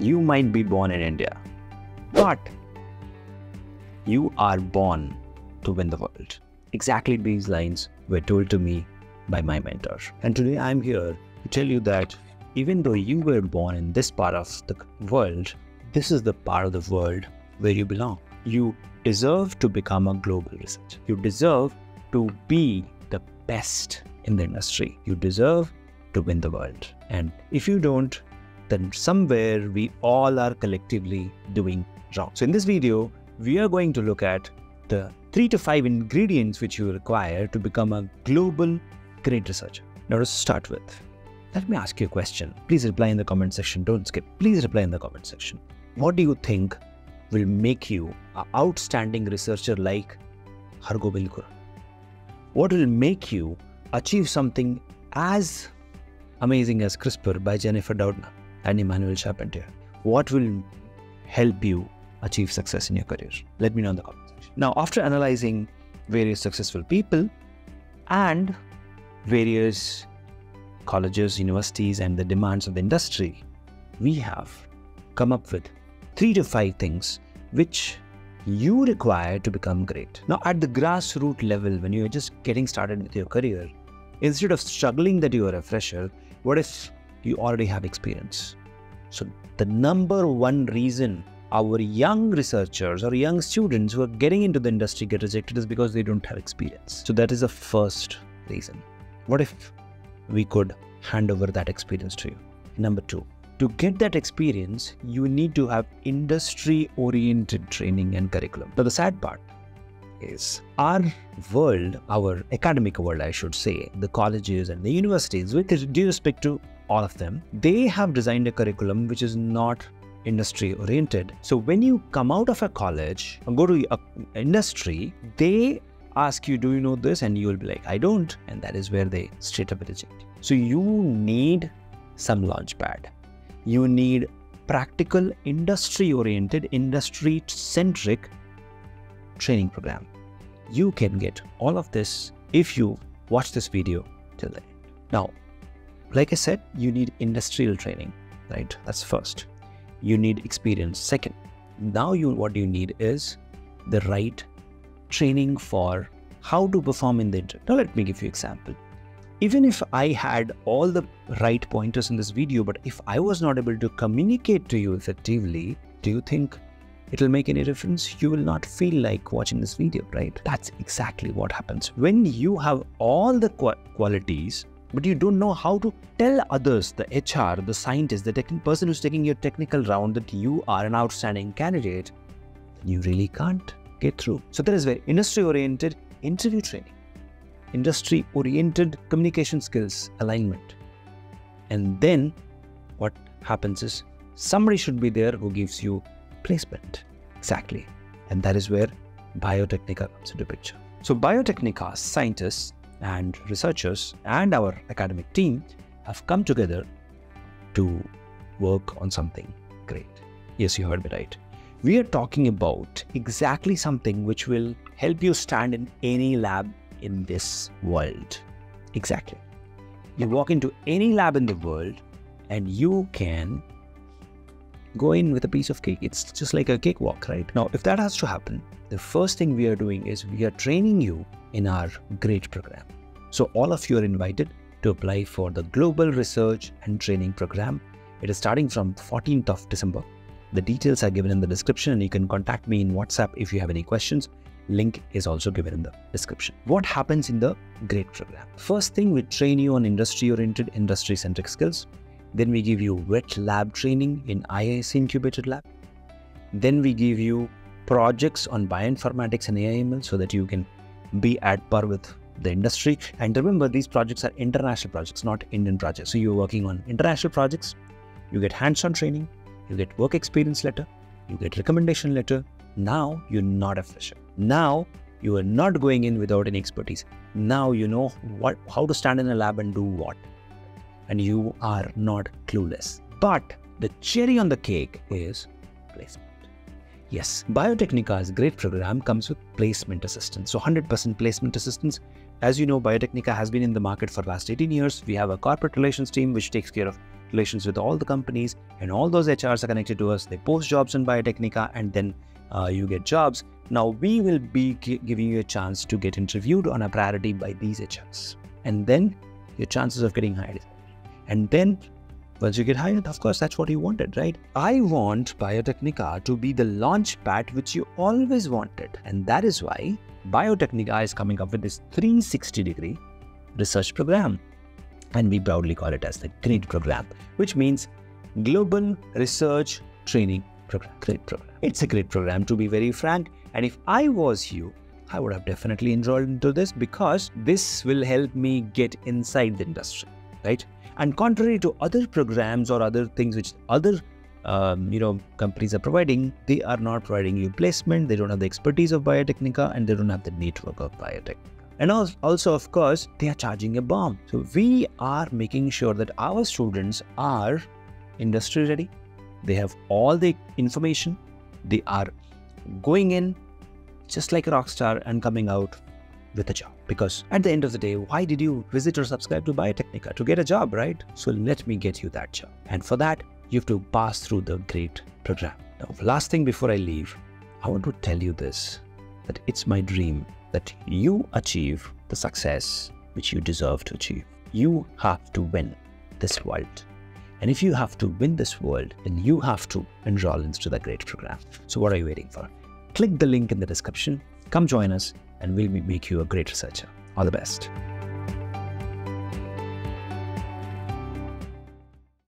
You might be born in India, but you are born to win the world. Exactly these lines were told to me by my mentor. And today I'm here to tell you that even though you were born in this part of the world, this is the part of the world where you belong. You deserve to become a global researcher. You deserve to be the best in the industry. You deserve to win the world. And if you don't, then somewhere we all are collectively doing wrong. So in this video, we are going to look at the three to five ingredients which you require to become a global great researcher. Now to start with, let me ask you a question. Please reply in the comment section. Don't skip. Please reply in the comment section. What do you think will make you an outstanding researcher like Hargobind Khurana? What will make you achieve something as amazing as CRISPR by Jennifer Doudna and Emmanuelle Charpentier? What will help you achieve success in your career? Let me know in the comment section. Now, after analyzing various successful people and various colleges, universities, and the demands of the industry, we have come up with three to five things which you require to become great. Now, at the grassroots level, when you're just getting started with your career, instead of struggling that you are a fresher, what if you already have experience? So, the number one reason our young researchers or young students who are getting into the industry get rejected is because they don't have experience. So, that is the first reason. What if we could hand over that experience to you? Number two, to get that experience, you need to have industry oriented training and curriculum. Now, the sad part is our world, our academic world, I should say, the colleges and the universities, with due respect to all of them, they have designed a curriculum which is not industry oriented. So when you come out of a college and go to industry, they ask you, Do you know this? And you will be like, I don't. And that is where they straight up reject. So you need some launchpad. You need practical, industry oriented, industry centric training program. You can get all of this if you watch this video till the end. Now, like I said, you need industrial training, right? That's first. You need experience. Second, now you what you need is the right training for how to perform in the internet. Now let me give you example. Even if I had all the right pointers in this video, but if I was not able to communicate to you effectively, do you think it'll make any difference? You will not feel like watching this video, right? That's exactly what happens. When you have all the qu- qualities, but you don't know how to tell others, the HR, the scientist, the person who's taking your technical round, that you are an outstanding candidate, you really can't get through. So that is where industry oriented interview training, industry oriented communication skills alignment. And then what happens is somebody should be there who gives you placement. Exactly. And that is where Biotecnika comes into picture. So Biotecnika scientists and researchers and our academic team have come together to work on something great. Yes, you heard me right. We are talking about exactly something which will help you stand in any lab in this world. Exactly. You walk into any lab in the world and you can go in with a piece of cake. It's just like a cakewalk, right? Now, if that has to happen, the first thing we are doing is we are training you in our GREAT program. So, all of you are invited to apply for the Global Research and Training Program. It is starting from 14th of December. The details are given in the description and you can contact me in WhatsApp if you have any questions. Link is also given in the description. What happens in the GREAT program? First thing, we train you on industry oriented, industry centric skills. Then we give you wet lab training in IISc incubated lab. Then we give you projects on bioinformatics and AIML so that you can be at par with the industry. And remember, these projects are international projects, not Indian projects. So you're working on international projects, you get hands on training, you get work experience letter, you get recommendation letter. Now you're not a fresher. Now you are not going in without any expertise. Now you know what how to stand in a lab and do what. And you are not clueless. But the cherry on the cake is placement. Yes, Biotecnika's great program comes with placement assistance. So 100% placement assistance. As you know, Biotecnika has been in the market for the last 18 years. We have a corporate relations team which takes care of relations with all the companies, and all those HRs are connected to us. They post jobs in Biotecnika and then uh, you get jobs. Now we will be giving you a chance to get interviewed on a priority by these HRs, and then your chances of getting hired. And then once you get hired, of course, that's what you wanted, right? I want Biotecnika to be the launch pad which you always wanted. And that is why Biotecnika is coming up with this 360 degree research program. And we proudly call it as the GREAT program, which means Global Research Training Program. Great program. It's a great program, to be very frank. And if I was you, I would have definitely enrolled into this because this will help me get inside the industry, right? And contrary to other programs or other things which other um, you know companies are providing, they are not providing you placement. They don't have the expertise of Biotecnika and they don't have the network of Biotecnika. And also, of course, they are charging a bomb. So we are making sure that our students are industry ready. They have all the information. They are going in just like a rock star and coming out with a job. Because at the end of the day, why did you visit or subscribe to Biotecnika? To get a job, right? So let me get you that job. And for that, you have to pass through the GREAT program. Now, last thing before I leave, I want to tell you this that it's my dream that you achieve the success which you deserve to achieve. You have to win this world. And if you have to win this world, then you have to enroll into the GREAT program. So, what are you waiting for? Click the link in the description, come join us, and we'll make you a great researcher. All the best.